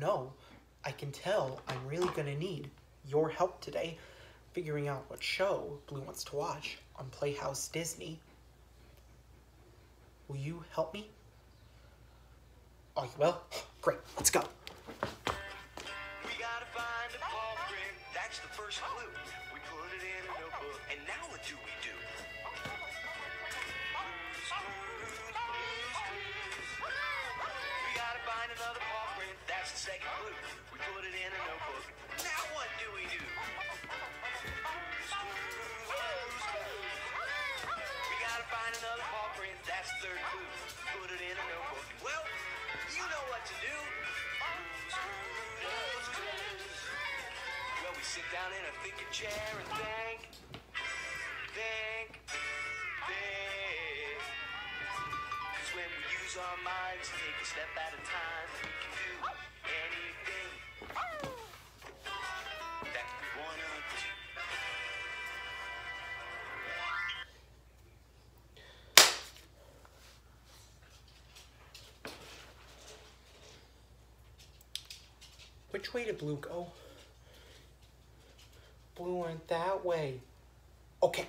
know. I can tell I'm really gonna need your help today figuring out what show Blue wants to watch on Playhouse Disney. Will you help me? Oh, you will? Great, let's go. We gotta find a paw print. That's the first clue. We put it in a notebook, and now what do we do? Find another paw print. That's the second clue. We put it in a notebook. Now what do we do? We gotta find another paw print. That's the third clue. Put it in a notebook. Well, you know what to do. Well, we sit down in a thinking chair and think, think. Our minds, take a step at a time, we can do anything that we wanna do. Which way did Blue go? Blue went that way. Okay,